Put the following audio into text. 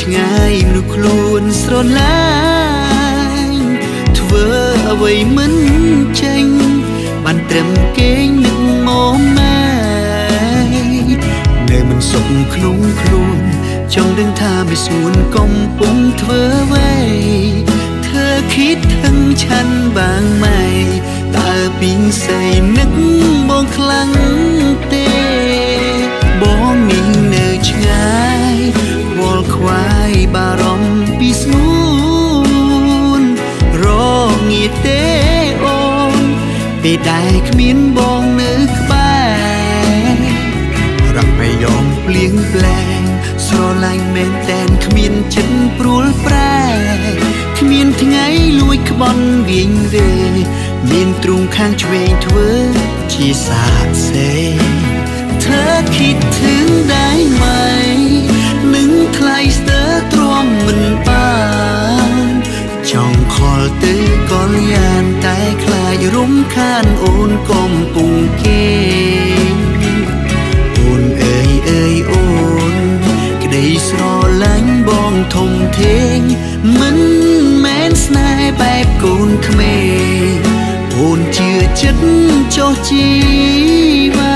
ឆ្ងាយនោះខ្លួនស្រឡាញ់ធ្វើអ្វីមិនចេញបានត្រឹមគេងនឹកមកម៉ែនៅមិនសុខក្នុងខ្លួនចង់ដឹងថាមិនស្ងួនកំពុងធ្វើអ្វីធ្វើគិតថឹងឆាន់បាងម៉ែតើពីងសៃនឹកបងខ្លាំង ពេលដែលគ្មានបងនៅក្បែររកពេលយំភ្លៀងផ្លែងស្រឡាញ់មែនតែនគ្មានចិត្តព្រួលប្រែគ្មានថ្ងៃលួចក្បន់វិញវេមានទ្រូងខាងឆ្វេងធ្វើជាសាសេ រំខានអូនកំពុងគេអូនអើយអើយអូន ក្តីស្រឡាញ់បងធំធេងមិនមែនស្នេហ៍បែបកូនក្មេងអូនជាចិត្តចោះជីវ៉ា